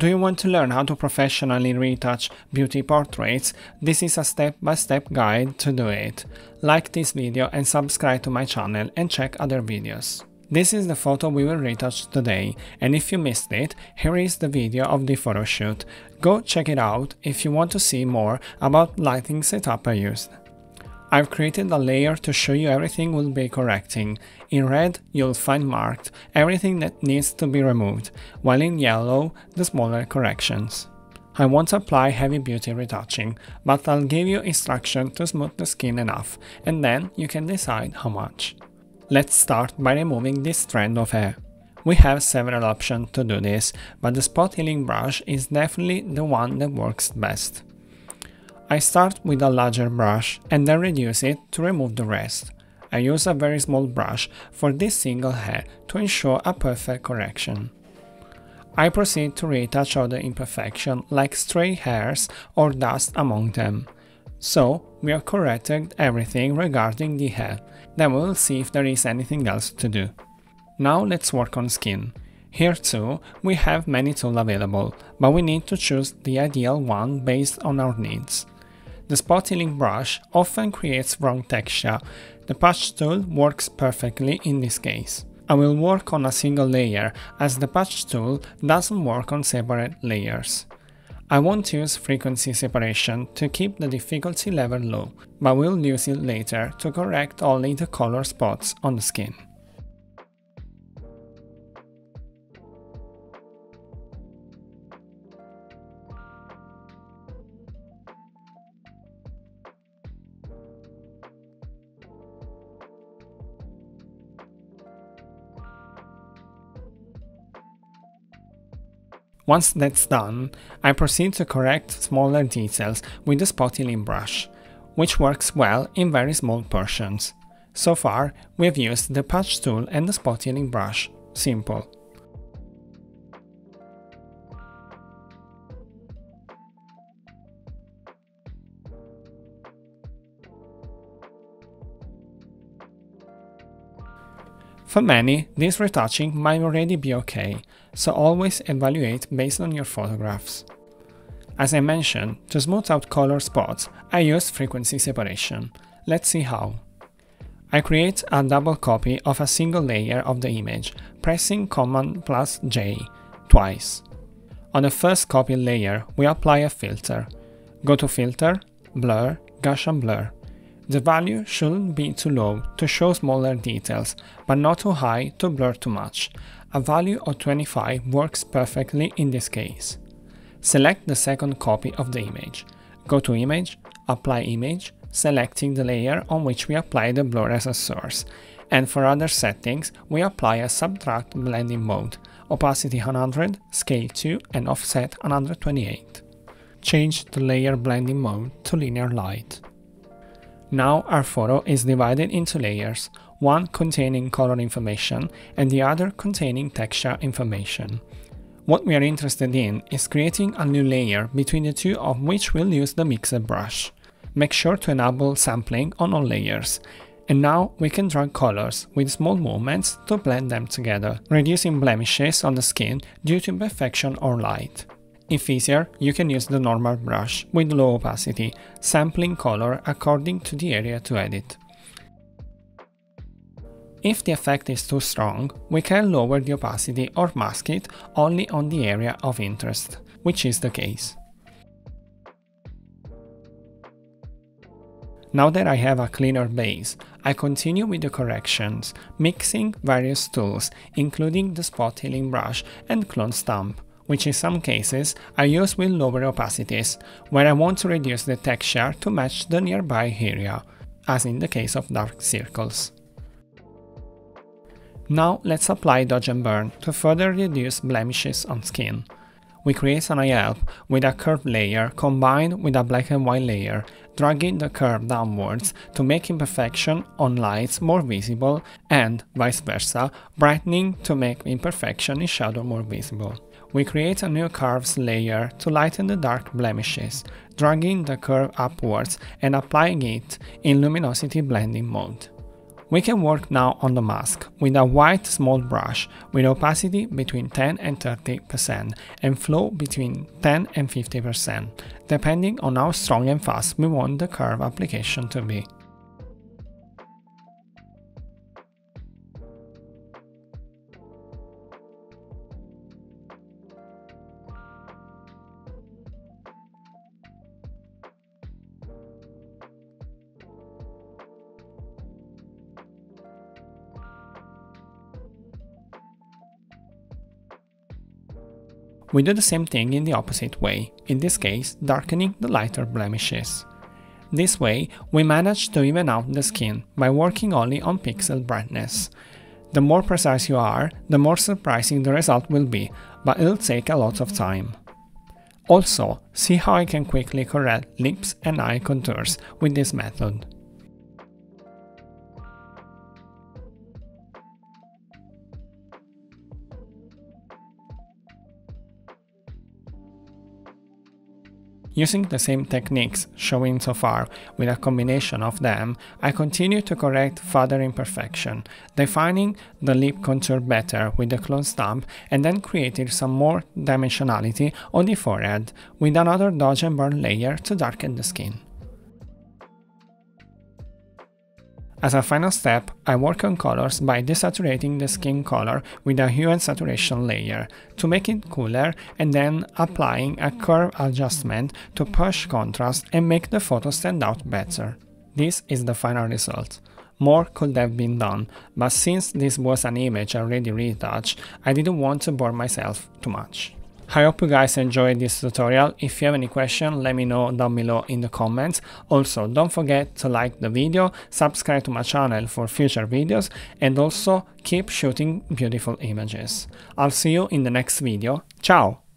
Do you want to learn how to professionally retouch beauty portraits? This is a step-by-step -step guide to do it. Like this video and subscribe to my channel and check other videos. This is the photo we will retouch today, and if you missed it, here is the video of the photo shoot. Go check it out if you want to see more about lighting setup I used. I've created a layer to show you everything we'll be correcting. In red, you'll find marked everything that needs to be removed, while in yellow, the smaller corrections. I won't apply heavy beauty retouching, but I'll give you instruction to smooth the skin enough, and then you can decide how much. Let's start by removing this strand of hair. We have several options to do this, but the spot healing brush is definitely the one that works best. I start with a larger brush and then reduce it to remove the rest. I use a very small brush for this single hair to ensure a perfect correction. I proceed to retouch other imperfections like stray hairs or dust among them. So, we have corrected everything regarding the hair, then we'll see if there is anything else to do. Now let's work on skin. Here too, we have many tools available, but we need to choose the ideal one based on our needs. The spot healing brush often creates wrong texture. The patch tool works perfectly in this case. I will work on a single layer as the patch tool doesn't work on separate layers. I won't use frequency separation to keep the difficulty level low, but will use it later to correct only the color spots on the skin. Once that's done, I proceed to correct smaller details with the spot healing brush, which works well in very small portions. So far, we've used the patch tool and the spot healing brush. Simple. For many, this retouching might already be okay, so always evaluate based on your photographs. As I mentioned, to smooth out color spots, I use frequency separation. Let's see how. I create a double copy of a single layer of the image, pressing Command plus J twice. On the first copy layer, we apply a filter. Go to Filter, Blur, Gaussian Blur. The value shouldn't be too low to show smaller details, but not too high to blur too much. A value of 25 works perfectly in this case. Select the second copy of the image. Go to Image, Apply Image, selecting the layer on which we apply the blur as a source. And for other settings, we apply a subtract blending mode, opacity 100, scale 2 and offset 128. Change the layer blending mode to linear light. Now our photo is divided into layers, one containing color information and the other containing texture information. What we are interested in is creating a new layer between the two of which we'll use the mixer brush. Make sure to enable sampling on all layers. And now we can drag colors with small movements to blend them together, reducing blemishes on the skin due to imperfection or light. If easier, you can use the normal brush with low opacity, sampling color according to the area to edit. If the effect is too strong, we can lower the opacity or mask it only on the area of interest, which is the case. Now that I have a cleaner base, I continue with the corrections, mixing various tools, including the spot healing brush and clone stamp, which in some cases I use with lower opacities, where I want to reduce the texture to match the nearby area, as in the case of dark circles. Now let's apply Dodge and Burn to further reduce blemishes on skin. We create an help with a curved layer combined with a black and white layer, dragging the curve downwards to make imperfection on lights more visible and, vice versa, brightening to make imperfection in shadow more visible we create a new curves layer to lighten the dark blemishes, dragging the curve upwards and applying it in luminosity blending mode. We can work now on the mask with a white small brush with opacity between 10 and 30% and flow between 10 and 50%, depending on how strong and fast we want the curve application to be. We do the same thing in the opposite way, in this case darkening the lighter blemishes. This way, we manage to even out the skin by working only on pixel brightness. The more precise you are, the more surprising the result will be, but it'll take a lot of time. Also, see how I can quickly correct lips and eye contours with this method. Using the same techniques showing so far with a combination of them, I continue to correct further imperfection, defining the lip contour better with the clone stamp and then creating some more dimensionality on the forehead with another dodge and burn layer to darken the skin. As a final step, I work on colors by desaturating the skin color with a hue and saturation layer to make it cooler and then applying a curve adjustment to push contrast and make the photo stand out better. This is the final result. More could have been done, but since this was an image already retouched, I didn't want to bore myself too much. I hope you guys enjoyed this tutorial. If you have any question, let me know down below in the comments. Also, don't forget to like the video, subscribe to my channel for future videos, and also keep shooting beautiful images. I'll see you in the next video. Ciao!